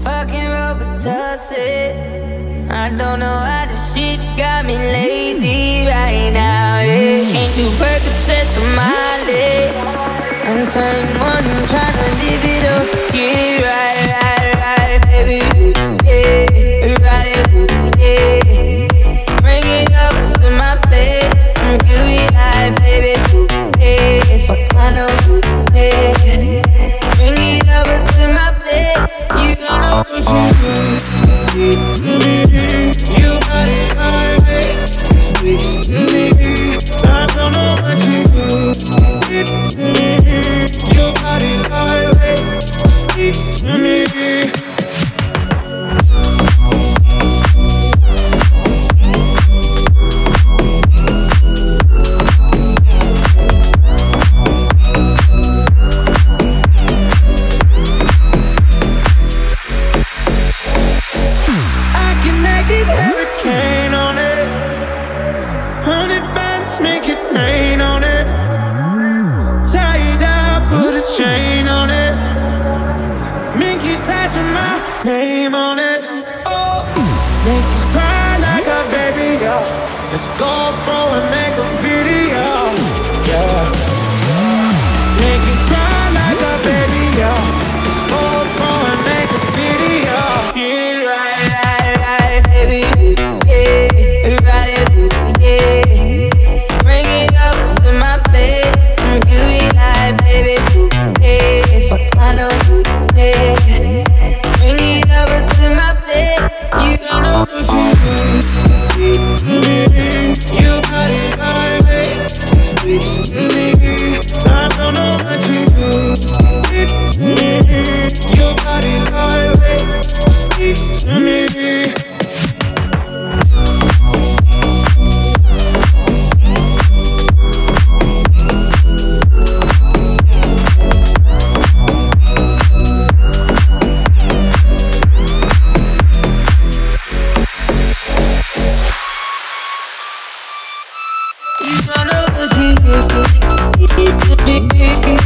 Fucking Robitussin. I don't know why this shit got me lazy right now. Yeah. Can't do Percocet on my leg. I'm turning one, I'm trying to You. minute. Oh, make you cry like a baby, yeah. Let's go for a minute. baby.